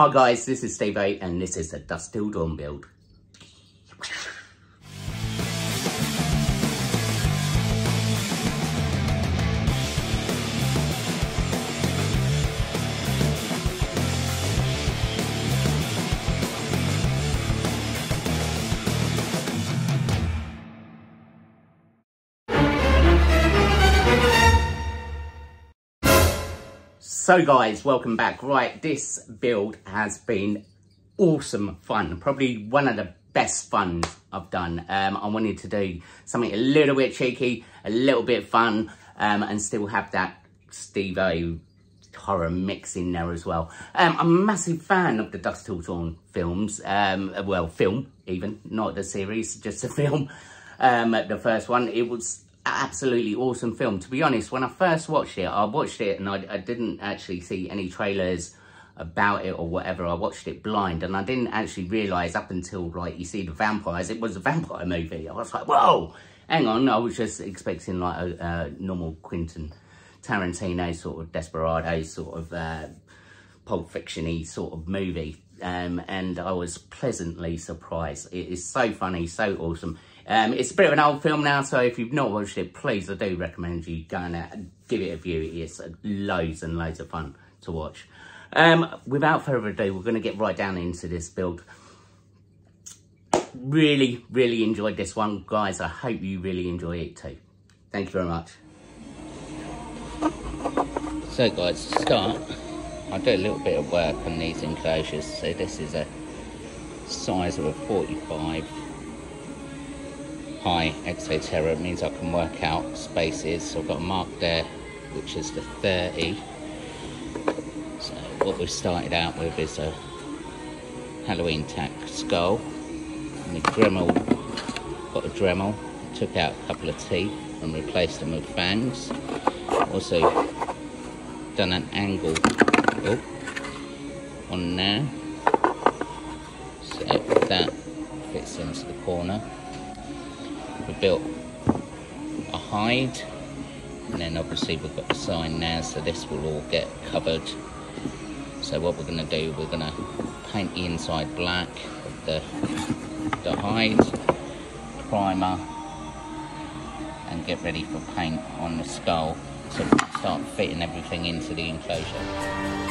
Hi guys, this is Steve A and this is the Dusk Till Dawn build. So guys, welcome back. Right, this build has been awesome fun. Probably one of the best fun I've done. Um, I wanted to do something a little bit cheeky, a little bit fun, um, and still have that Steve-O horror mix in there as well. Um, I'm a massive fan of the Dusk Till Dawn films. Um, well, film even, not the series, just the film. Um, the first one, it was absolutely awesome film. To be honest, when I first watched it, I watched it and I, I, didn't actually see any trailers about it or whatever. I watched it blind and I didn't actually realise up until like you see the vampires, it was a vampire movie. I was like, whoa, hang on. I was just expecting like a, a normal Quentin Tarantino sort of Desperado sort of uh, Pulp Fiction-y sort of movie. Um, and I was pleasantly surprised. It is so funny, so awesome. Um, it's a bit of an old film now, so if you've not watched it, please, I do recommend you going out and give it a view. It's loads and loads of fun to watch. Um, without further ado, we're going to get right down into this build. Really, really enjoyed this one, guys. I hope you really enjoy it too. Thank you very much. So guys, to start, I do a little bit of work on these enclosures. So this is a size of a 45 high Exo Terra means I can work out spaces. So I've got a mark there, which is the 30. So what we've started out with is a Halloween tack skull. And the Dremel, got a Dremel, took out a couple of teeth and replaced them with fangs. Also done an angle oh, on there. So that fits into the corner we built a hide and then obviously we've got the sign now so this will all get covered. So what we're going to do we're going to paint the inside black of the, the hide primer and get ready for paint on the skull to start fitting everything into the enclosure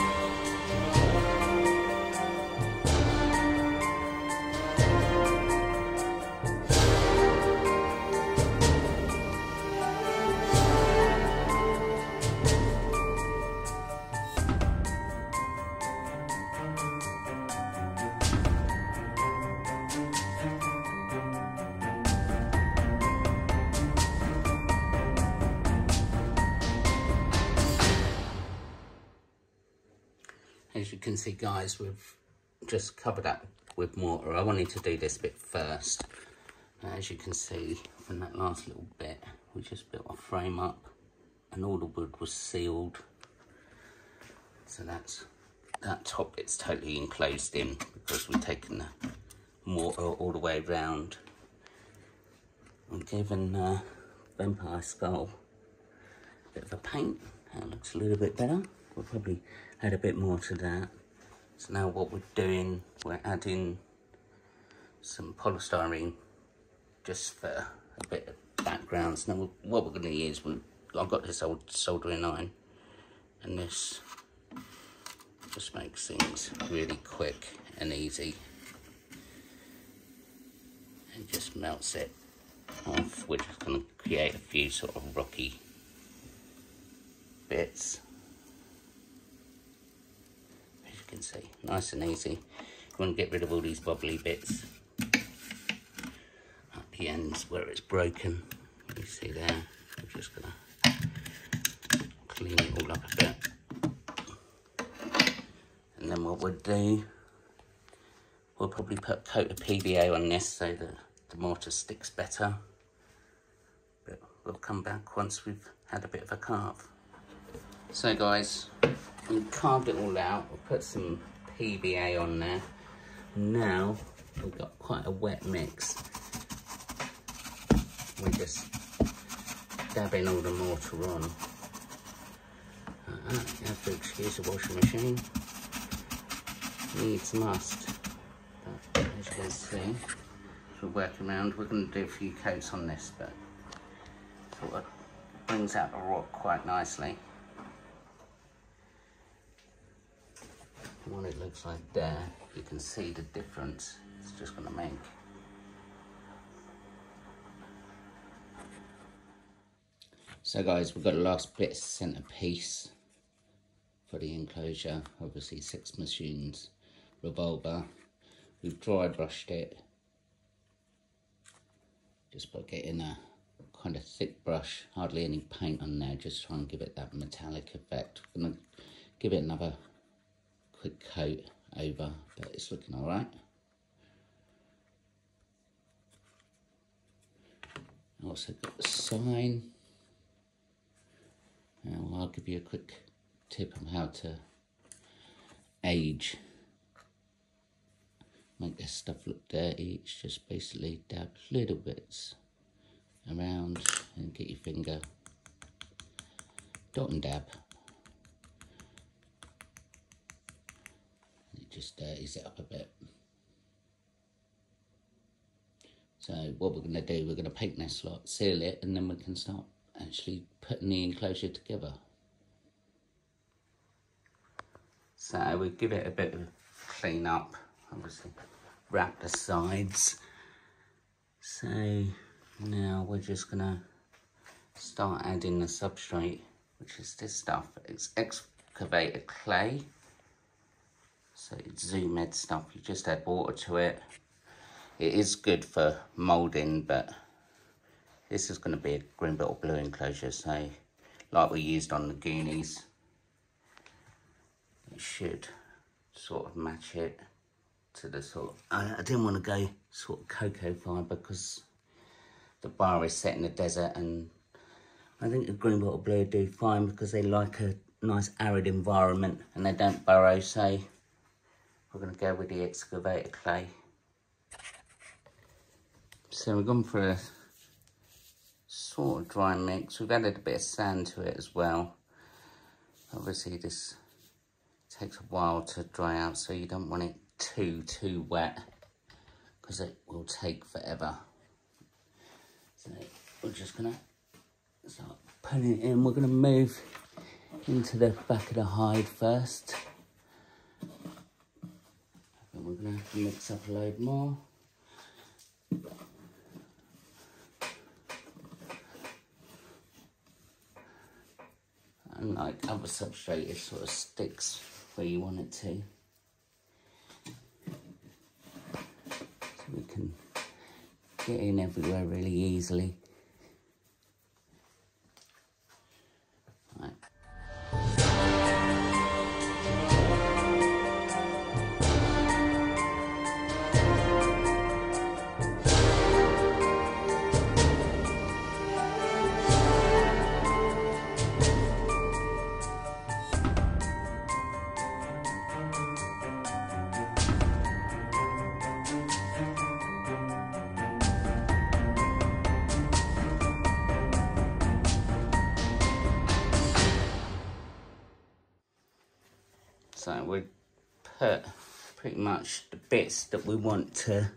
guys we've just covered up with mortar I wanted to do this bit first. As you can see from that last little bit we just built a frame up. And all the wood was sealed. So that's that top bit's totally enclosed in because we've taken the mortar all the way around I'm giving uh, Vampire Skull a bit of a paint. That looks a little bit better. We'll probably add a bit more to that. So now what we're doing, we're adding some polystyrene just for a bit of background. So now what we're going to use, we, I've got this old soldering iron and this just makes things really quick and easy. And just melts it off. We're just going to create a few sort of rocky bits. Can see. Nice and easy. You want to get rid of all these bubbly bits. At the ends where it's broken. You see there. I'm just going to clean it all up a bit. And then what we'll do, we'll probably put a coat of PVA on this so that the mortar sticks better. But we'll come back once we've had a bit of a carve. So guys, we carved it all out. We'll put some PVA on there. Now we've got quite a wet mix. We're just dabbing all the mortar on. Uh, you have to excuse the washing machine. needs must. But as you can see, we're working around, we're going to do a few coats on this, but sort of brings out the rock quite nicely. What it looks like there, you can see the difference it's just going to make. So guys, we've got the last bit centerpiece for the enclosure. Obviously Sex Machines, revolver. We've dry brushed it. Just by getting a kind of thick brush, hardly any paint on there, just try and give it that metallic effect. I'm gonna give it another quick coat over, but it's looking all right. Also got the sign. Now I'll give you a quick tip on how to age. Make this stuff look dirty. It's just basically dab little bits around and get your finger dot and dab. Just uh, dirties it up a bit. So what we're going to do, we're going to paint this lot, seal it, and then we can start actually putting the enclosure together. So we give it a bit of clean up, obviously wrap the sides. So now we're just gonna start adding the substrate, which is this stuff. It's excavated clay. So it's Zoo Med stuff, you just add water to it. It is good for moulding, but this is going to be a green bottle blue enclosure, so like we used on the Goonies. It should sort of match it to the sort of, I, I didn't want to go sort of cocoa fibre because the bar is set in the desert and I think the green bottle blue do fine because they like a nice arid environment and they don't burrow, so we're going to go with the excavator clay. So we've gone for a sort of dry mix. We've added a bit of sand to it as well. Obviously this takes a while to dry out so you don't want it too, too wet because it will take forever. So we're just going to start putting it in. We're going to move into the back of the hide first. We're going to mix up a load more. and like other substrate it sort of sticks where you want it to so we can get in everywhere really easily So we put pretty much the bits that we want to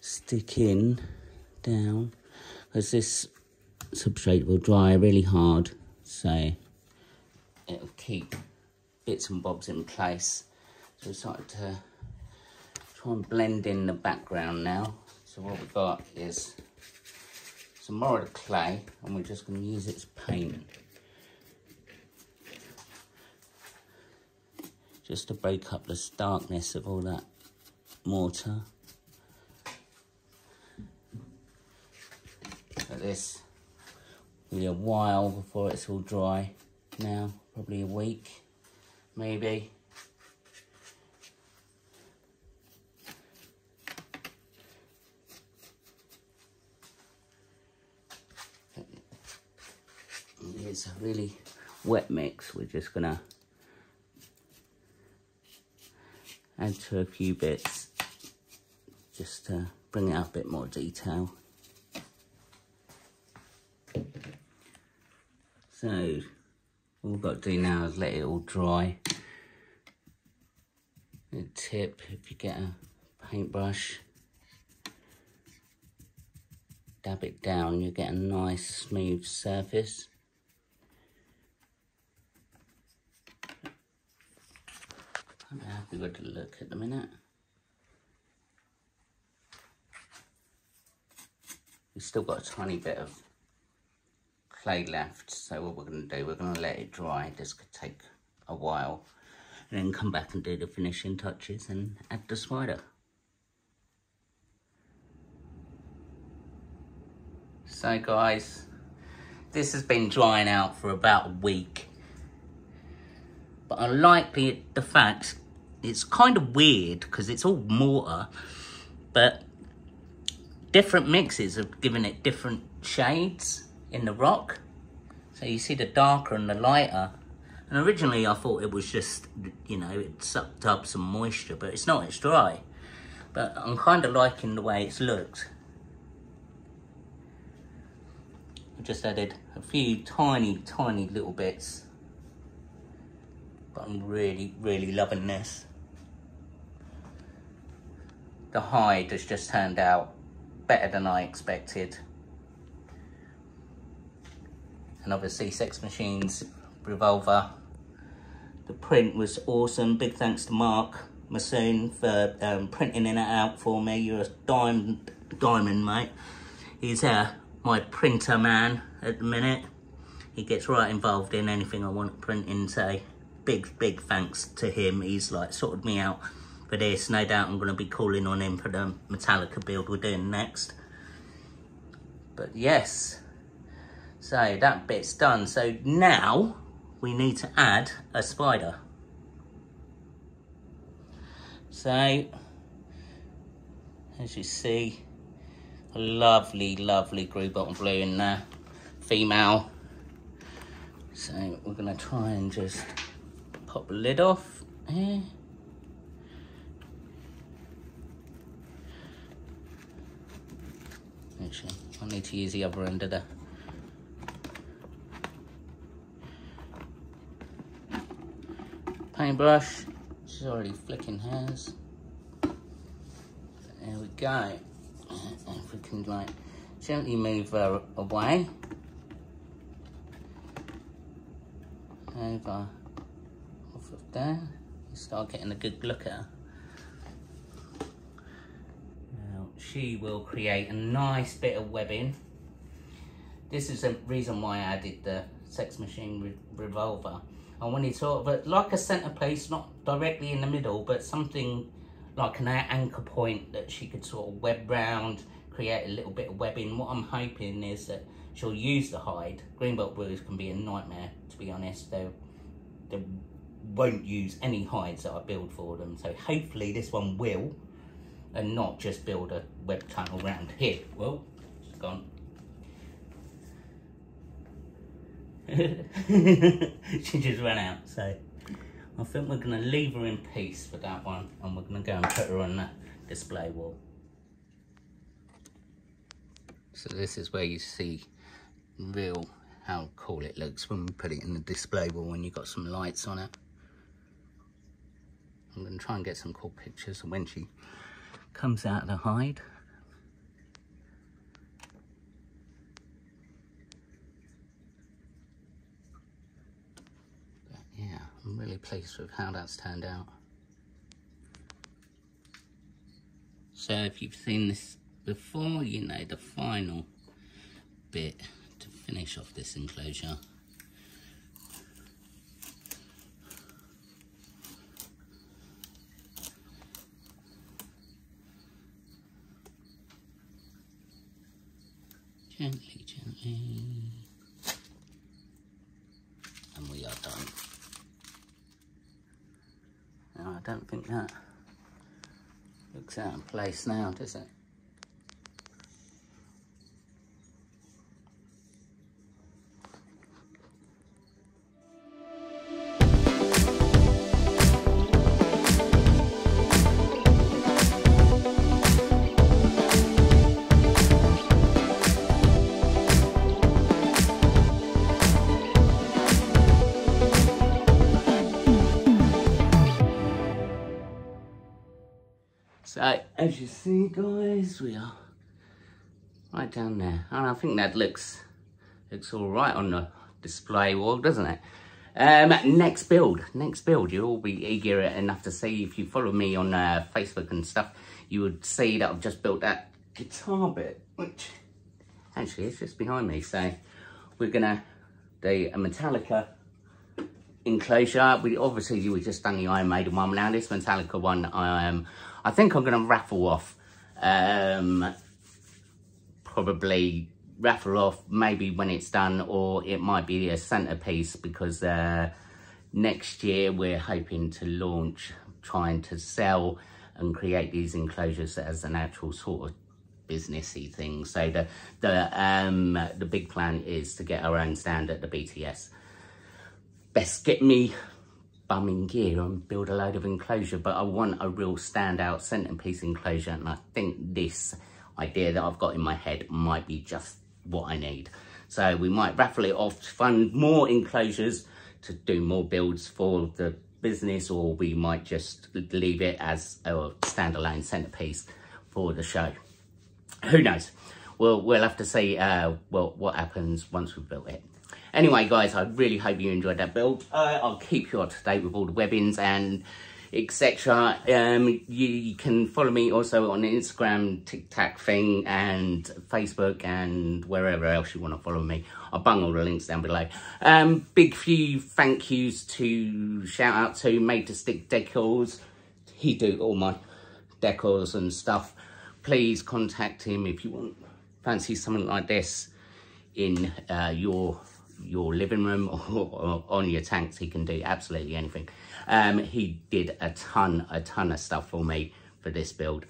stick in down because this substrate will dry really hard so it'll keep bits and bobs in place. So we started to try and blend in the background now. So what we've got is some more of the clay and we're just going to use it as paint. Just to break up the starkness of all that mortar. But this be a while before it's all dry now, probably a week, maybe. It's a really wet mix, we're just gonna add to a few bits just to bring out a bit more detail. So all we've got to do now is let it all dry A tip if you get a paintbrush, dab it down, you get a nice smooth surface. I'm happy with the look at the minute. We've still got a tiny bit of clay left, so what we're going to do, we're going to let it dry. This could take a while. And then come back and do the finishing touches and add the spider. So guys, this has been drying out for about a week but the, the fact it's kind of weird because it's all mortar, but different mixes have given it different shades in the rock. So you see the darker and the lighter. And originally I thought it was just, you know, it sucked up some moisture, but it's not, it's dry. But I'm kind of liking the way it's looked. I just added a few tiny, tiny little bits but I'm really, really loving this. The hide has just turned out better than I expected. And obviously Sex Machines Revolver. The print was awesome. Big thanks to Mark Musson for um, printing it out for me. You're a diamond, diamond mate. He's uh, my printer man at the minute. He gets right involved in anything I want printing, say big, big thanks to him. He's like sorted me out for this. No doubt I'm going to be calling on him for the Metallica build we're doing next. But yes, so that bit's done. So now we need to add a spider. So, as you see, a lovely, lovely green bottle blue in there, female. So we're gonna try and just pop the lid off here. Actually, I need to use the other end of the paintbrush. She's already flicking hairs. There we go. If we can like gently move her away. Over there. You start getting a good look at her. Now, she will create a nice bit of webbing. This is the reason why I added the Sex Machine re Revolver. I wanted sort of a, like a centerpiece, not directly in the middle, but something like an anchor point that she could sort of web round, create a little bit of webbing. What I'm hoping is that she'll use the hide. Green bottle blues can be a nightmare, to be honest. They're, they're won't use any hides that I build for them. So hopefully this one will, and not just build a web tunnel around here. Well, it's gone. she just ran out, so I think we're gonna leave her in peace for that one, and we're gonna go and put her on that display wall. So this is where you see real how cool it looks when we put it in the display wall when you've got some lights on it. I'm going to try and get some cool pictures of when she comes out of the hide. But yeah, I'm really pleased with how that's turned out. So if you've seen this before, you know the final bit to finish off this enclosure Gently, gently. And we are done. Now, I don't think that looks out of place now, does it? As you see, guys, we are right down there. And I think that looks, looks all right on the display wall, doesn't it? Um, next build, next build, you'll be eager enough to see if you follow me on uh, Facebook and stuff, you would see that I've just built that guitar bit, which actually is just behind me. So we're gonna do a Metallica enclosure. We obviously we just done the Iron Maiden one. Now this Metallica one, I am, um, I think I'm gonna raffle off, um, probably raffle off maybe when it's done, or it might be a centerpiece because uh, next year we're hoping to launch, trying to sell and create these enclosures as an actual sort of businessy thing. So the the um the big plan is to get our own stand at the BTS best get me bumming gear and build a load of enclosure, but I want a real standout centerpiece enclosure. And I think this idea that I've got in my head might be just what I need. So we might raffle it off to fund more enclosures to do more builds for the business, or we might just leave it as a standalone centerpiece for the show. Who knows? We'll, we'll have to see uh, well, what happens once we've built it. Anyway, guys, I really hope you enjoyed that build. Uh, I'll keep you up to date with all the webbings and etc. Um, you, you, can follow me also on Instagram, TikTok thing, and Facebook, and wherever else you want to follow me. I'll bung all the links down below. Um, big few thank yous to shout out to Made to Stick Decals. He do all my decals and stuff. Please contact him if you want fancy something like this in uh, your your living room or, on your tanks. He can do absolutely anything. Um, he did a ton, a ton of stuff for me for this build.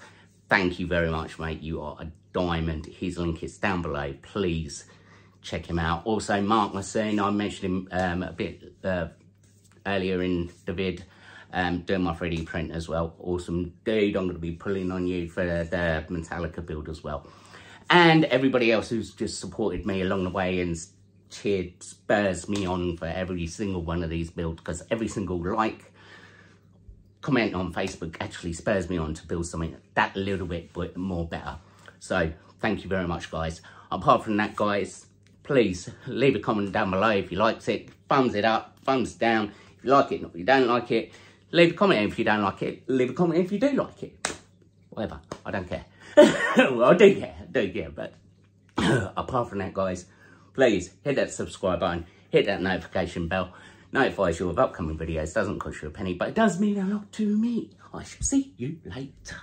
Thank you very much, mate. You are a diamond. His link is down below. Please check him out. Also, Mark Musson, I mentioned him um, a bit uh, earlier in the vid, um, doing my 3D print as well. Awesome dude. I'm going to be pulling on you for the Metallica build as well. And everybody else who's just supported me along the way and cheered, spurs me on for every single one of these builds because every single like, comment on Facebook actually spurs me on to build something that little bit more better. So thank you very much, guys. Apart from that, guys, please leave a comment down below if you liked it. Thumbs it up, thumbs down. If you like it, if you don't like it, leave a comment if you don't like it. Leave a comment if you do like it. Whatever, I don't care. well, I do care, I do care, but apart from that, guys, please hit that subscribe button, hit that notification bell, notifies you of upcoming videos, doesn't cost you a penny, but it does mean a lot to me. I shall see you later.